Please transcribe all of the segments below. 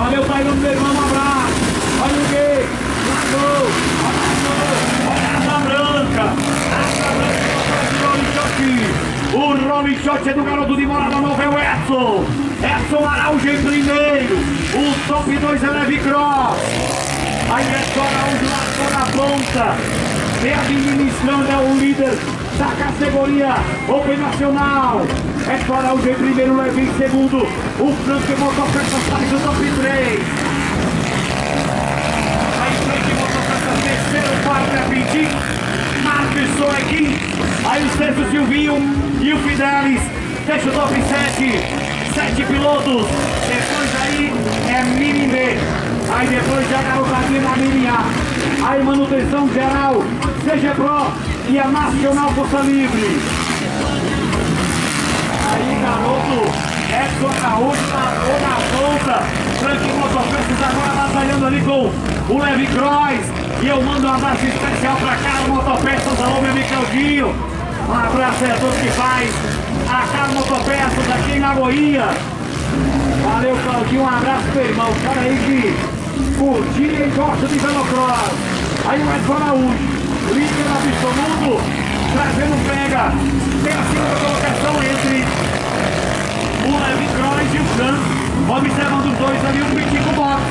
Valeu, Tairão, meu irmão, um abraço. Olha o gay. Largou. Olha a branca. Asa branca. O Rolling Shot é do garoto de Morada Nova, é o Edson. Edson Araújo em primeiro. O top 2 é Leve Cross. Aí Edson Araújo largou na ponta. Vem administrando, é o líder da categoria Open Nacional. Edson Araújo em primeiro, Leve em segundo. O Frank Motocicleta sai do top 3. Aí Frank Motocicleta terceiro, quarto é Pintinho. Marcos aqui. Aí o sexto Silvinho e o Fidelis. Deixa o top 7. Sete pilotos. Depois aí é Mini B. Aí depois já garotadinha na Mini A. Aí manutenção geral, CG Pro e a Nacional Força Livre. Aí garoto, Edson Araújo largou na ponta. Frank Motocicletas agora batalhando ali com o Levi Cross. E eu mando um abraço especial pra Carlos Motopeças, alô meu Claudinho. Um abraço a todos que faz a Carlos Motopeças aqui em Lagoinha. Valeu Claudinho, um abraço meu irmão. Cara aí que curtia e gosta de velocross. Aí o Edson Araújo, líder absoluto, trazendo pega. Tem a segunda colocação entre o Levi Cross e o Can. Observando os dois ali, o Pitico Box.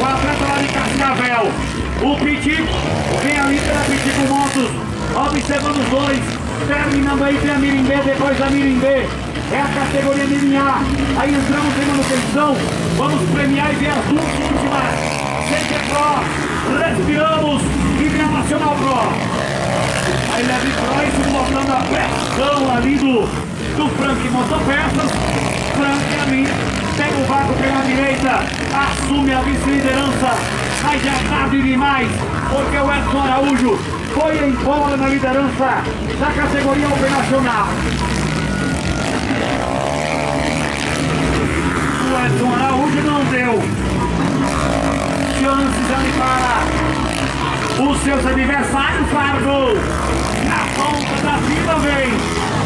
O atleta lá de Cascavel. O Pitico vem ali pela Pitico Motos. Observando os dois. Terminando aí tem a Mirimbê, depois a Mirimbê. É a categoria Mirim A. Aí entramos em manutenção. Vamos premiar e ver as duas últimas. CG Pro. Respiramos. E vem a Nacional Pro. Aí Levi Croix botando a pressão ali do, do Frank Motopeças. Frank a mim. Pega o barco pela direita. Assume a vice-liderança. Mas já tarde demais. Porque o Edson Araújo foi embora na liderança da categoria operacional. Seus adversários, largou na ponta da fila, vem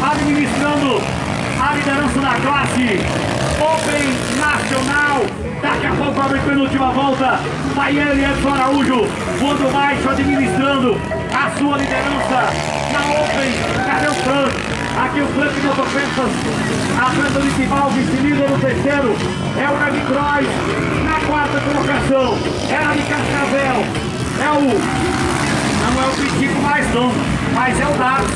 administrando a liderança da classe Open Nacional. Daqui a pouco abre a penúltima volta. Vai ele, Edson Araújo, voando baixo, administrando a sua liderança na Open. Cadê o Frank? Aqui o Frank Motofestas, atleta municipal, vice-líder no terceiro. É o Levi Croix na quarta colocação. É a de Cascavel. É o. Não é o Pitico mais não, mas é o Dados.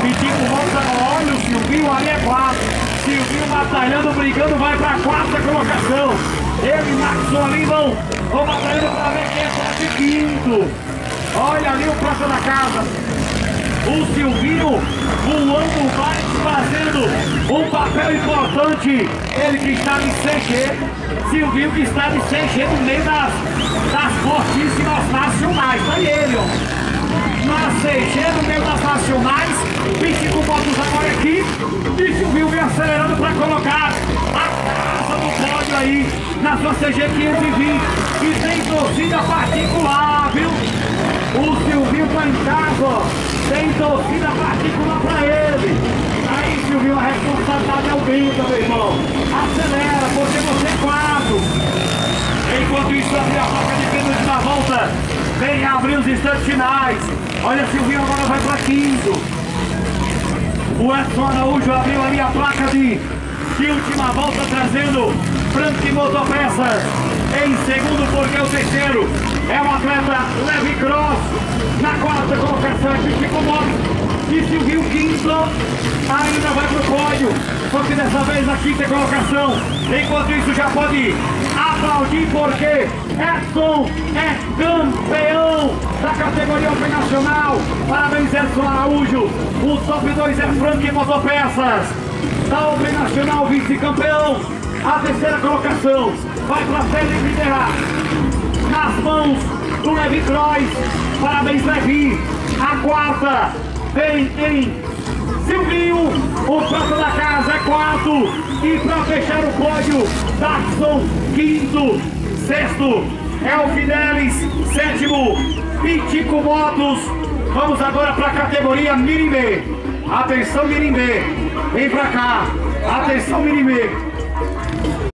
Pitico volta, olha o Silvinho, ali é quatro. Silvinho batalhando, brigando, vai para quarta colocação. Ele e Maxon ali vão, batalhando para ver quem é de quinto. Olha ali o prato da casa. O Silvinho voando vai fazendo um papel importante. Ele que está de CG. Silvinho que está de CG no meio das, das fortíssimas nacionais. Olha ele, ó. No meio das nacionais. 25 votos agora aqui. E Silvinho vem acelerando para colocar a casa do pódio aí na sua CG 520. E tem torcida particular, viu? O Silvinho tá em casa. Tem torcida particular pra ele. Aí, Silvinho, a responsabilidade é o brinco, meu irmão. Acelera, porque você é quatro. Enquanto isso, abre a placa de pênalti na volta. Vem abrir os instantes finais. Olha, Silvinho agora vai pra quinto. O Edson Araújo abriu ali a placa de, de última volta, trazendo Frank Motopeças em segundo, porque o terceiro é o atleta Levi Cross. Na quarta colocação é Chico. E Silvio Quinto ainda vai pro pódio. Só que dessa vez a quinta colocação. Enquanto isso já pode aplaudir porque Edson é campeão da categoria Open Nacional. Parabéns Edson Araújo. O top 2 é Frank Motopeças. Da Open Nacional vice-campeão. A terceira colocação vai para Felipe Terra. Nas mãos do Levi Croix. Parabéns Levi. A quarta vem em Silvinho, o prato da casa é quarto. E para fechar o pódio, Daxon, quinto, sexto, é o Fidelis, sétimo, Pitico Motos. Vamos agora para a categoria Mirimbê. Atenção Mirimbê, vem para cá. Atenção Mirimbê.